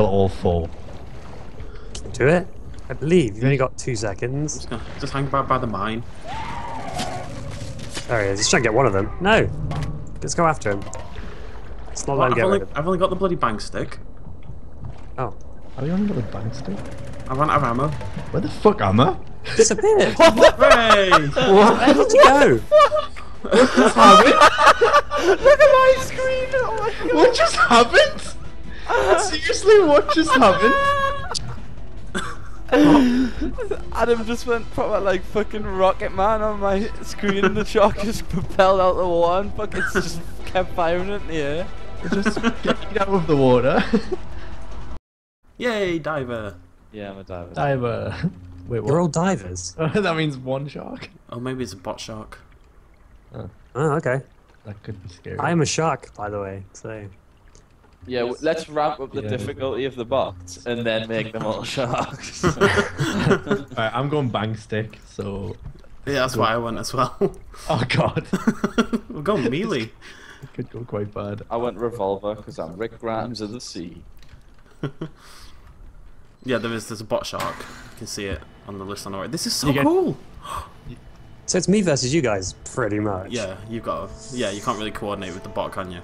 all four. Do it. I believe you've only got two seconds. Just, gonna, just hang by, by the mine. There he is. He's trying to get one of them. No. Let's go after him. It's not Well, let I've, get only, I've only got the bloody bang stick. Oh. Are you on the bang stick? I ran out of ammo. Where the fuck am I? Disappeared. what? Where did you go? what just happened? Look at my screen! Oh my god! What just happened? Seriously, what just happened? Adam just went proper like fucking Rocket Man on my screen and the shark just propelled out the water and fucking just kept firing it in the air. Just get out of the water. Yay, diver. Yeah, I'm a diver. Diver. Wait, You're all divers. that means one shark. Oh, maybe it's a bot shark. Oh, okay. That could be scary. I am a shark, by the way. So Yeah, w- let's ramp up the Yeah. difficulty of the bots and then make them all sharks. Alright, I'm going bang stick. So, Yeah, that's why I went as well. oh god, We're going melee. it could go quite bad. I went revolver because I'm Rick Grimes of the sea. Yeah, there is. There's a bot shark. You can see it on the list on the right. This is so You get- cool. So it's me versus you guys, pretty much. Yeah, you've got. To, yeah, you can't really coordinate with the bot, can you?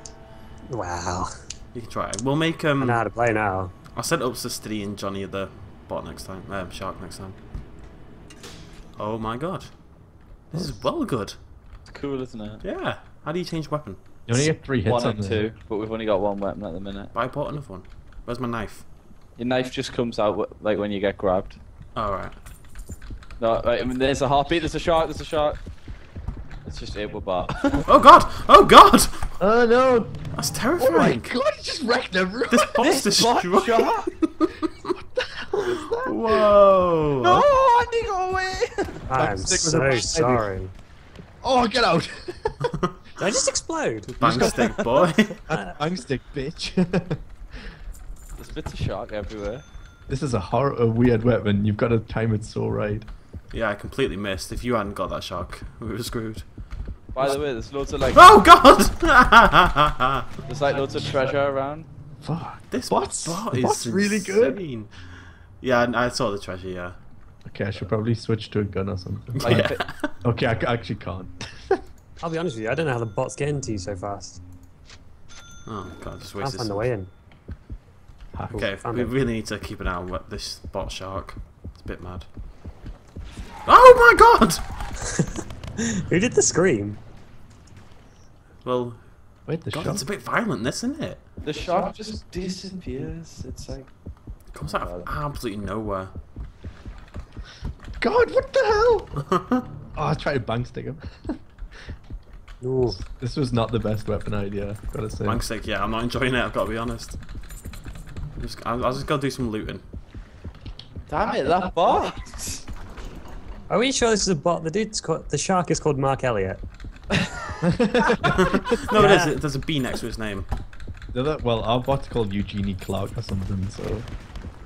Wow. You can try. We'll make I um. know how to play now. I'll set up Steady and Johnny at the bot next time. Um, shark next time. Oh my god, this is well good. It's cool, isn't it? Yeah. How do you change weapon? You only get three hits One on and there. two, but we've only got one weapon at the minute. But I bought another one. Where's my knife? Your knife just comes out like when you get grabbed. All right. No, right, I mean, there's a heartbeat, there's a shark, there's a shark. It's just Able Bar. Oh god! Oh god! Oh no! That's terrifying. Oh my terrifying. god, he just wrecked everyone! This bot's This bot destroyed. shark? Whoa! No, Andy, go away! I'm stick with so the baby. sorry. Oh, get out! Did I just explode? Bang stick boy. bang stick, bitch. There's bits of shark everywhere. this is a horror, a weird weapon. You've got to time it so right. yeah, I completely missed. If you hadn't got that shark, we were screwed. By the way, there's loads of like, Oh god! there's like loads of treasure around. Fuck. this What's- bot is what's really good? Yeah, I I saw the treasure. Yeah. Okay, I should probably switch to a gun or something. Like, Yeah. Okay, I actually can't. I'll be honest with you, I don't know how the bots get into you so fast. Oh god, just I'll wasted. find the way in. Okay, Found we really need to keep an eye on what this bot shark. It's a bit mad. Oh my god! Who did the scream? Well, Wait, the God, shot. it's a bit violent, this, isn't it? the shark just disappears. It's like, It comes out of absolutely nowhere. God, what the hell? oh, I tried to bang stick him. Ooh. this was not the best weapon idea, gotta say. Bang stick, yeah, I'm not enjoying it, I've got to be honest. I'm just, I'll, I'll just go do some looting. damn it, that bot! Are we sure this is a bot? The dude's called, the shark is called Mark Elliott. No, it Yeah. is. There's a B next to his name. The other- well, our bot's called Eugenie Clark or something, so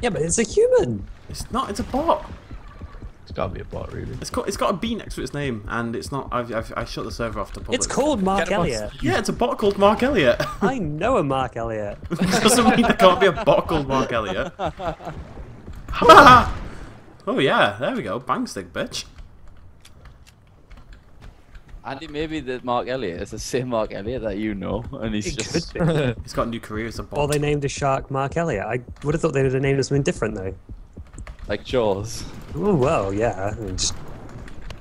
Yeah, but it's a human. It's not. It's a bot. it's gotta be a bot, really. It's got. It's got a B next to its name, and it's not. I've. I've I shut the server off to public. It's called Mark Get him on Yeah, it's a bot called Mark Elliot. I know a Mark Elliot. Doesn't mean there can't be a bot called Mark Elliott. Oh yeah, there we go. Bang stick, bitch. Andy, maybe the Mark Elliott is the same Mark Elliott that you know, and he's It just he's got a new career as a bot. Or they named a shark Mark Elliott. I would have thought they would have named it something different though. like Jaws. Oh well, yeah. I mean, just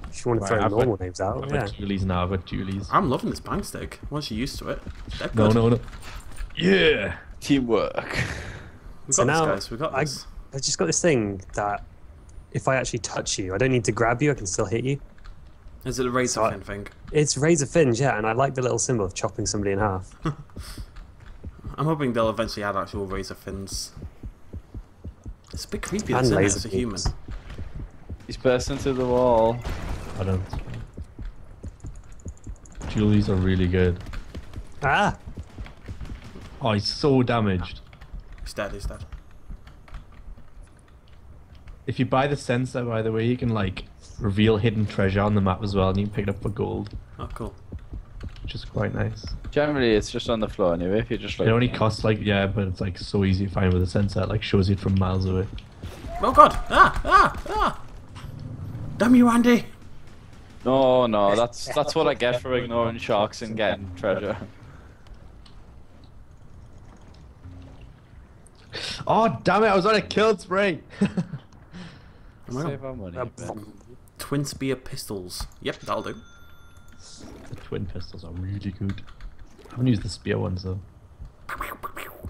if you want to Right, throw I've normal names out, I've yeah. got Julie's now, I've got Julie's. I'm loving this bang stick. Once you're used to it, they're No, good. no, no. Yeah! Teamwork. We So got now this, guys. We got I, this. I just got this thing that if I actually touch you, I don't need to grab you. I can still hit you. Is it a razor so I- fin thing? It's razor fins, yeah, and I like the little symbol of chopping somebody in half. I'm hoping they'll eventually add actual razor fins. It's a bit creepy, And isn't it? laser It's a human. He's bursting into the wall. I don't. Julie's are really good. Ah, Oh, he's so damaged. He's dead. He's dead. If you buy the sensor, by the way, you can like reveal hidden treasure on the map as well, and you can pick it up for gold. Oh, cool. Which which is quite nice. Generally, it's just on the floor anyway. If you just like. It only costs like yeah, but it's like so easy to find with a sensor. It, like shows it from miles away. Oh god! Ah! Ah! Ah! Damn you, Andy! No, no, that's that's what I get for ignoring sharks and getting treasure. Oh damn it! I was on a kill spray. Oh my god. Save our money. Uh, man. Twin spear pistols. Yep, that'll do. the twin pistols are really good. I haven't used the spear ones though.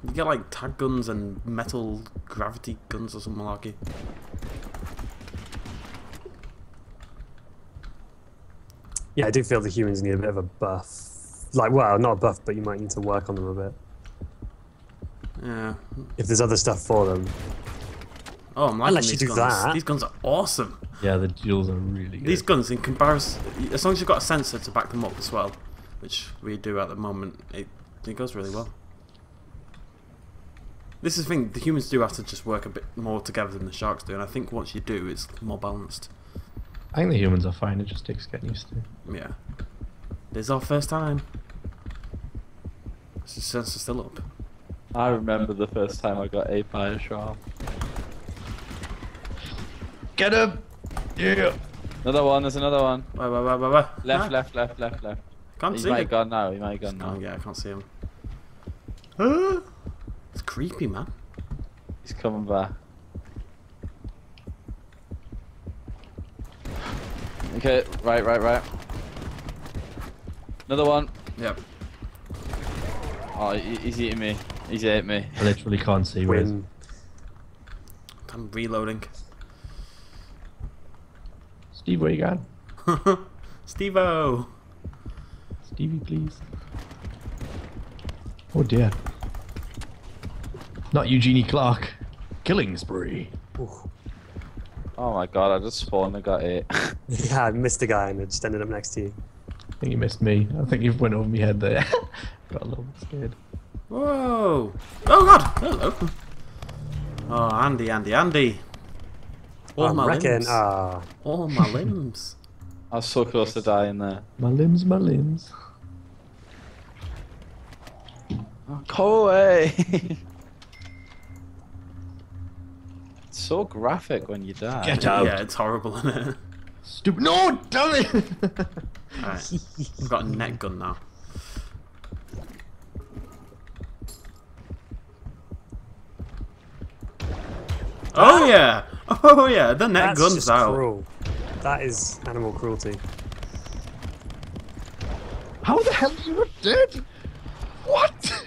You get like tag guns and metal gravity guns or something like it. Yeah, I do feel the humans need a bit of a buff. Like, well, not a buff, but you might need to work on them a bit. Yeah. If there's other stuff for them. Oh, I'm liking Unless these you do guns. that. These guns are awesome. Yeah, the duels are really good. These guns, in comparison, as long as you've got a sensor to back them up as well, which we do at the moment, it, it goes really well. This is the thing, the humans do have to just work a bit more together than the sharks do, and I think once you do, it's more balanced. I think the humans are fine. It just takes getting used to. Yeah. This is our first time. Is the sensor still up? I remember the first time I got ate by a shark. Get him! Yeah. Another one. There's another one. Where, where, where, where, where? Left, Ah, left, left, left, left. Can't He see might him. have gone now. He might have gone Oh, now. yeah, I can't see him. Ah, it's creepy, man. He's coming back. Okay, right, right, right. Another one. Yep. Oh, he's eating me. He's ate me. I literally can't see where. Win. I'm reloading. Steve, where you gone? Steve-O! Stevie, please. Oh dear. Not Eugenie Clark. Killing spree. Ooh. Oh my god, I just spawned and got it. Yeah, I missed a guy and it just ended up next to you. I think you missed me. I think you went over my head there. Got a little bit scared. Whoa! Oh god! Hello! Oh, Andy, Andy, Andy! All I'm my reckon, limbs. ah, All my limbs. I was so close to dying there. My limbs, my limbs. Oh, go away! it's so graphic when you die. Get out. Yeah, it's horrible, isn't it? Stupid. No, damn it! Alright. I've got a net gun now. Oh yeah! Oh yeah, the net that's gun's just out. cruel. That is animal cruelty. How the hell are you not dead? What?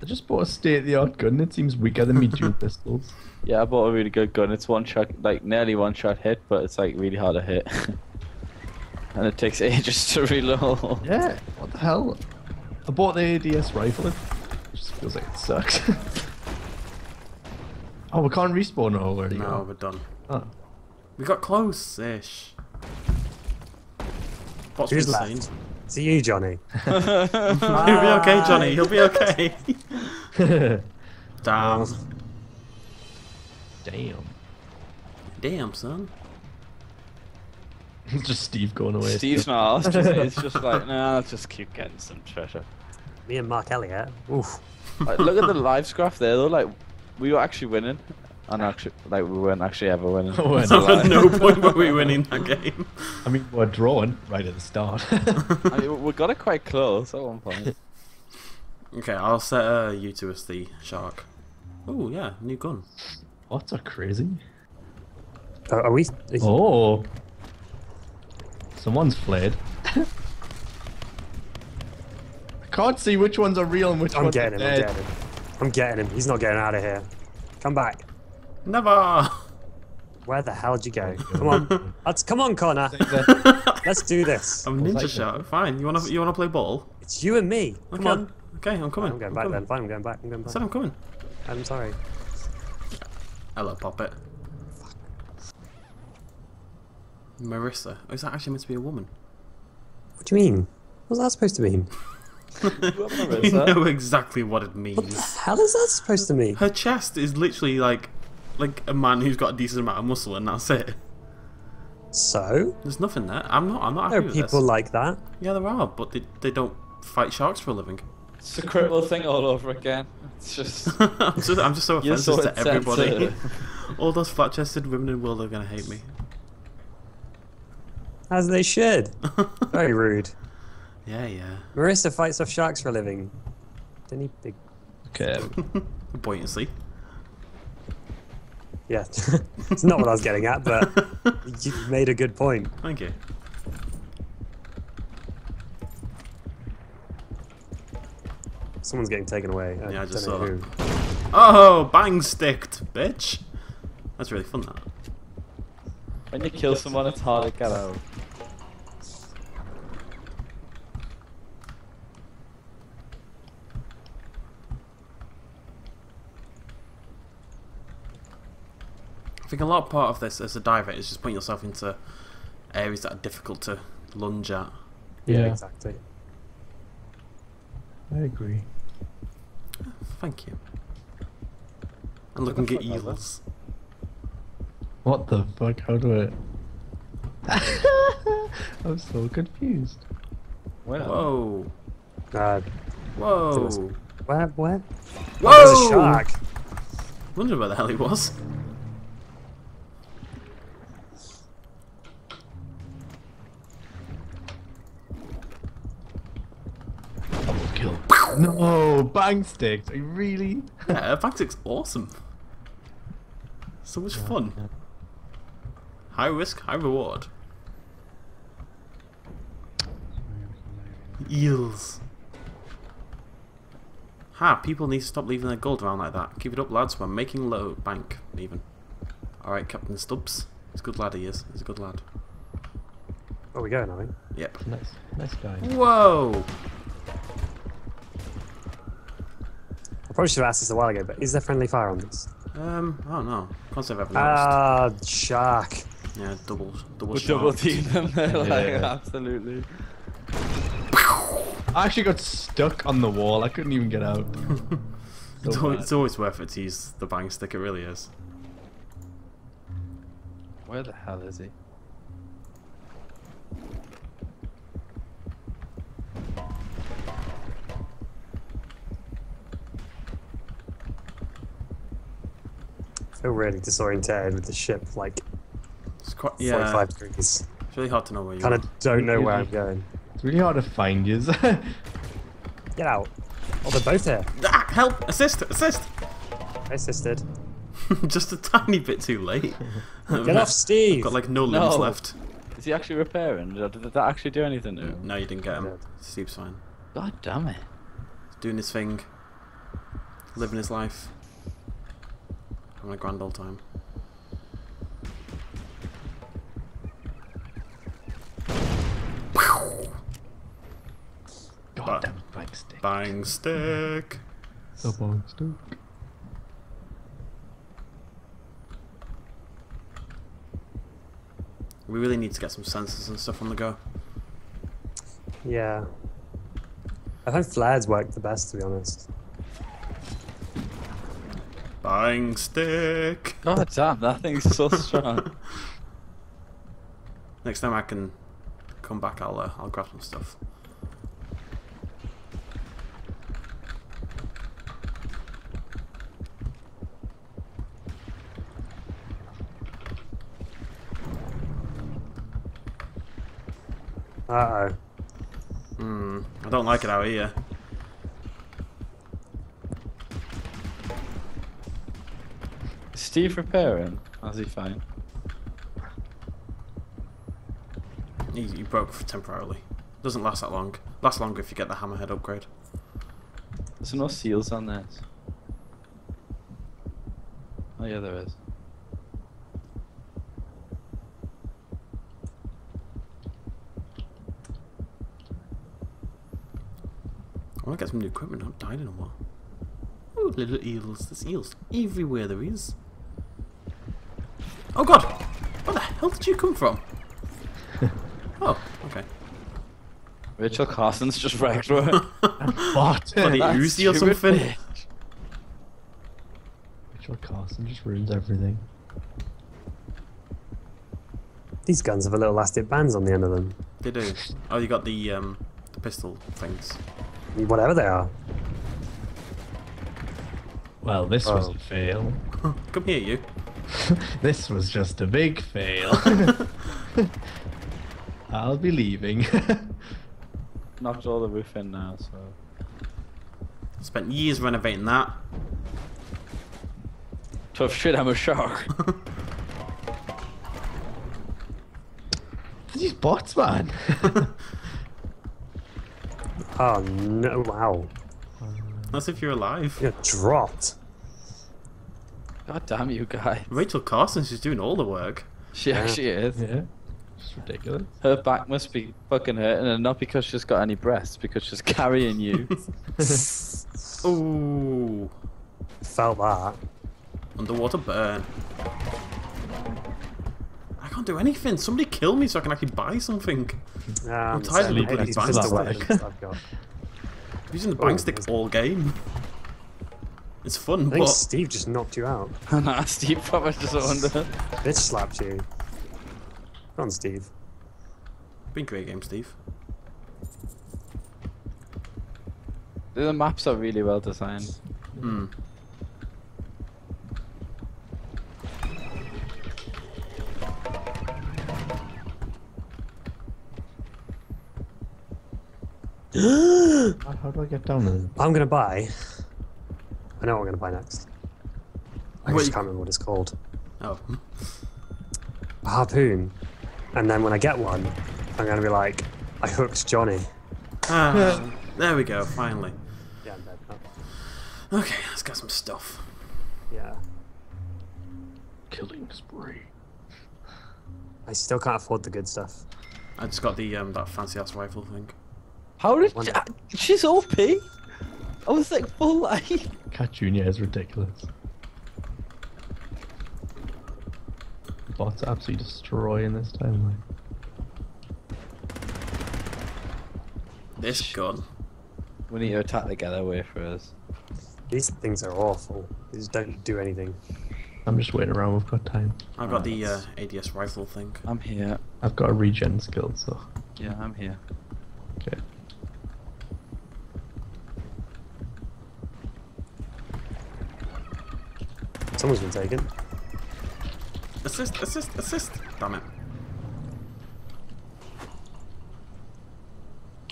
I just bought a state-of-the-art gun. It seems weaker than me dual pistols. Yeah, I bought a really good gun. It's one shot, like nearly one shot hit, but it's like really hard to hit. and it takes ages to reload. Yeah. What the hell? I bought the ADS rifle. It just feels like it sucks. Oh, we can't respawn already. No, we're done. Oh. We got close-ish. What's Who's insane? left? It's you, Johnny. He'll be okay, Johnny. He'll be okay. Damn. Damn. Damn, son. It's just Steve going away. Steve's not. It's just, it's just like, nah, let's just keep getting some treasure. Me and Mark Elliott. Oof. Like, look at the lives graph there, though. Like, we were actually winning. And actually, like, we weren't actually ever winning. It's I a know. At no point were we winning that game. I mean, we're drawn right at the start. I mean, we got it quite close at one point. Okay, I'll set uh, you two as the shark. Oh yeah, new gun. Bots are crazy. Uh, are we? Oh. Someone's fled. I can't see which ones are real and which I'm ones getting are him. I'm dead. getting him. I'm getting him. He's not getting out of here. Come back. Never. Where the hell did you go? Come on. Let's come on, Connor. Let's do this. I'm Was ninja that shark. Fine. You wanna you wanna play ball? It's you and me. Come Okay. on. Okay, I'm coming. I'm going I'm back coming. then. Fine, I'm going back. I'm going back. I said. I'm coming. I'm sorry. Hello, Poppet. Marissa. Oh, is that actually meant to be a woman? What do you mean? What's that supposed to mean? You know exactly what it means. What the means. hell is that supposed to mean? Her chest is literally like like a man who's got a decent amount of muscle and that's it. So There's nothing there. I'm not. I'm not there happy are with people this. like that. Yeah, there are, but they they don't fight sharks for a living. It's a critical thing all over again. It's just. I'm just I'm just so You're offensive so to everybody. insensitive. All those flat-chested women in the world are gonna hate me. As they should. Very rude. Yeah, yeah. Marissa fights off sharks for a living. Didn't he big Okay. Buoyancy. Yeah. it's not what I was getting at, but you made a good point. Thank you. Someone's getting taken away. I, Yeah, I just don't saw who. Oh, bang sticked, bitch. That's really fun. That. When you kill someone, it's hard to get out. Think a lot of part of this as a diver is just putting yourself into areas that are difficult to lunge at. Yeah, Yeah. exactly. I agree. Thank you. And looking at fuck eels. What the fuck? How do I? I'm so confused. Well, Whoa. God. Whoa. where? Where? Whoa! Oh, a shark. Wondered where the hell he was. Double kill. No, bang sticks. I really. Yeah, Bang stick's awesome. So much fun. High risk, high reward. Eels. Ha, people need to stop leaving their gold around like that. Keep it up, lads. We're making low bank, even. Alright, Captain Stubbs. He's a good lad, he is. He's a good lad. Oh, we going, are we? Yep. Nice, nice guy. Whoa! I probably should have asked this a while ago, but is there friendly fire on this? Um, I don't know. Can't say I've ever noticed. Ah, shark. yeah, double, double we shot. double team them. They're like, Yeah. absolutely. I actually got stuck on the wall. I couldn't even get out. It's, So al- bad. it's always worth it to use the bang stick, it really is. Where the hell is he? I feel really disorientated with the ship, like It's quite, yeah, 45 degrees. it's really hard to know where you Kind are. of don't know where I'm going. It's really hard to find you. Get out. Oh, they're both here. Ah, help! Assist! Assist! I assisted. Just a tiny bit too late. Get off, Steve! Got like no limbs No. left. Is he actually repairing? Did did that actually do anything to him? No, you didn't get him. Dead. Steve's fine. God damn it. Doing his thing. Living his life. Having a grand old time. God damn bang stick. Bang stick! The bang stick. We really need to get some sensors and stuff on the go. Yeah. I think flares work the best, to be honest. Bang stick! God damn, that thing's so strong. Next time I can come back, I'll uh, I'll grab some stuff. Uh oh. Hmm, I don't like it out here. Steve repairing? Is he fine? He, he broke temporarily. Doesn't last that long. Lasts longer if you get the hammerhead upgrade. There's no seals on this. Oh yeah, there is. I want to get some new equipment. I've not died in a while. Oh, little eels. There's eels everywhere there is. Oh god! Where the hell did you come from? oh, okay. Rachel Carson's just wrecked her. What? Bloody That Uzi or something. bitch. Rachel Carson just ruins everything. These guns have a little elastic bands on the end of them. They do. Oh, you got the um, the pistol things. Whatever they are. Well, this was Oh. a fail. Come here, you. this was just a big fail. I'll be leaving. Knocked all the roof in now, so. Spent years renovating that. Tough shit, I'm a shark. These bots, man. Oh no! Wow. That's if you're alive. You got dropped. God damn you guys. Rachel Carson, she's doing all the work. She Yeah. actually is. yeah. Just ridiculous. Her back must be fucking hurting, and not because she's got any breasts, because she's carrying you. Ooh. Felt that. Underwater burn. I can't do anything. Somebody kill me so I can actually buy something. Yeah, I'm tired of saying, bloody it's bang the stick. weapons I've got. I'm using the bank Oh, stick all game. It's fun, I think but Steve just knocked you out. nah, Steve probably just under. Bitch slapped you. Come on, Steve. been great game, Steve. The maps are really well designed. Hmm. How, how do I get down there? I'm gonna buy. I know what I'm gonna buy next. I What just you- can't remember what it's called. Oh. A harpoon. And then when I get one, I'm gonna be like, I hooked Johnny. Ah, there we go, finally. Yeah, I'm dead now. Okay, let's get some stuff. Yeah. Killing spree. I still can't afford the good stuff. I just got the um that fancy ass rifle thing. How did One- she, she's OP? I was like full life. Cat Junior is ridiculous. The bots are absolutely destroying this timeline. This gun. We need to attack together. Wait for us. These things are awful. They just don't do anything. I'm just waiting around. We've got time. I've got the uh, ADS rifle thing. I'm here. I've got a regen skill, so Yeah, I'm here. Someone's been taken. Assist, assist, assist! Damn it.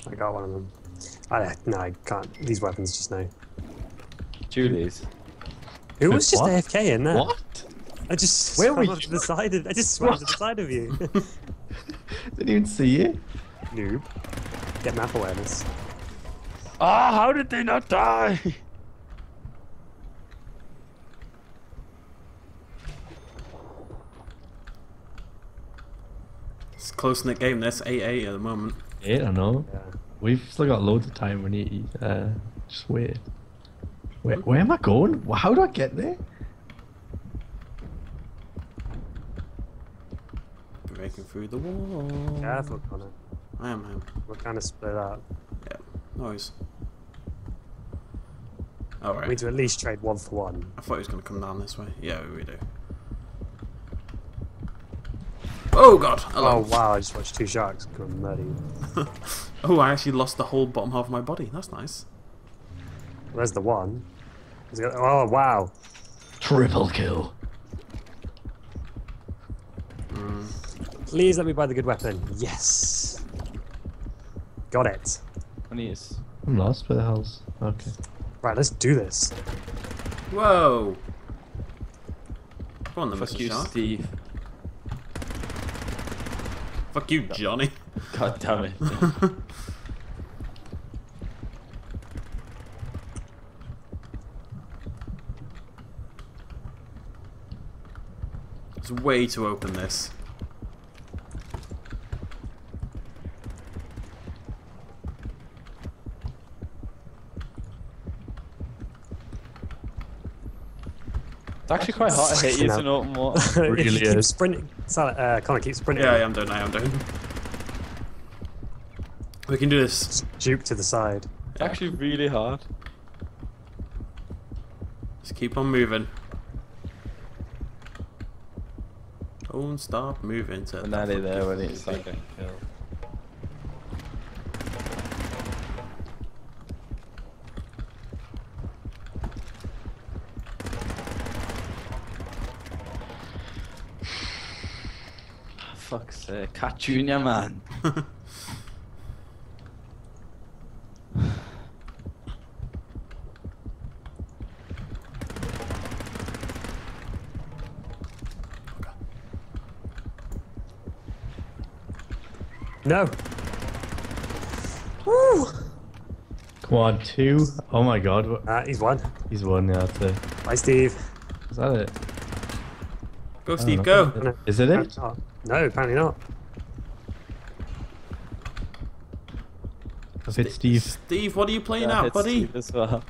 I got one of them. I no, I can't. These weapons just know. Julie's. Who was just What? AFK in there? What? I just Where swam were you? to the side. Of, I just swam to the side of you. Didn't even see you. Noob. Get map awareness. Ah, how did they not die? Close knit game, That's 8 8 at the moment. I know. Yeah. We've still got loads of time. We need uh, just wait. Where, where am I going? How do I get there? Breaking through the wall. Careful, Connor. I am, I am. We're kind of split up. Yeah, noise. Alright. We Alright. need to at least trade one for one. I thought he was going to come down this way. Yeah, we do. Oh god! Oh wow! I just watched two sharks go murder you. oh, I actually lost the whole bottom half of my body. That's nice. Where's the one? Is it- Oh wow! Triple kill. Mm. Please let me buy the good weapon. Yes. Got it. Please. I'm lost. Where the hell's? Okay. Right, let's do this. Whoa! Come on then, Fuck you, Shark. Steve. Fuck you, Johnny. God damn it. It's way too open, this. It's actually quite hard to hit you in open water. If you Really keep is. sprinting. Sal- uh, Connor, keep sprinting. Yeah, I am doing, I am doing. We can do this. Just juke to the side. It's actually really hard. Just keep on moving. Oh, Don't stop moving to We're the nearly there when it's like getting killed. Fuck's sake, Cat Junior, man. No. Woo! Come on, two. Oh my god, what- Uh, he's won. he's won. Yeah, that's. Bye, Steve. Is that it? Go, I don't Steve, know. go. Is it it? No, apparently not. I've hit Steve. Steve, what are you playing Yeah, at, buddy? Steve as well.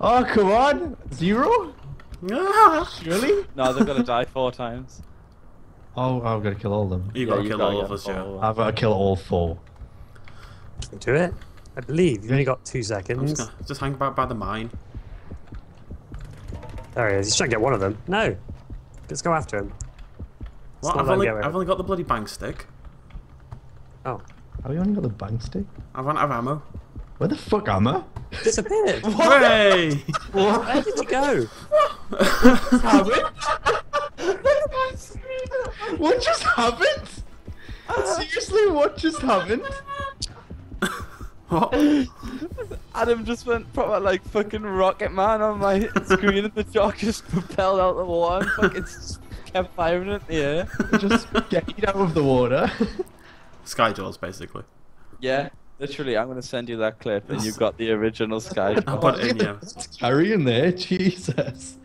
Oh, come on! Zero? Really? No, they're gonna die four times. Oh, I've got to kill all of them. You Yeah, gotta kill all of us, yeah. I've got to kill all four. Do it? I believe you've only got two seconds. just, gonna, just hang about by the mine. There he is. He's trying to get one of them. No. Let's go after him. What? I've only, I've only got the bloody bang stick. Oh. Have you only got the bang stick? I run out of ammo. Where the fuck am I? Disappeared. Hooray! Where did you go? what just happened? Seriously, what just happened? what? Adam just went proper like fucking Rocket Man on my screen, and the shark just propelled out the water and fucking kept firing it in the air. Just get out of the water. Sky Jaws, basically. Yeah, literally, I'm gonna send you that clip, and you've got the original Sky. I'll put it in, yeah. Carry in there, Jesus.